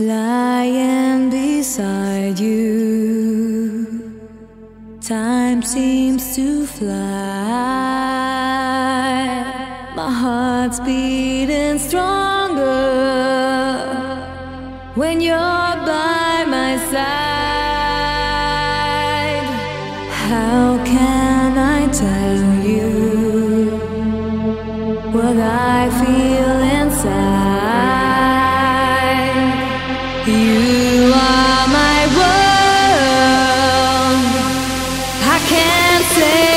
Lying beside you, time seems to fly. My heart's beating stronger when you're by my side. How can I tell? You are my world. I can't say.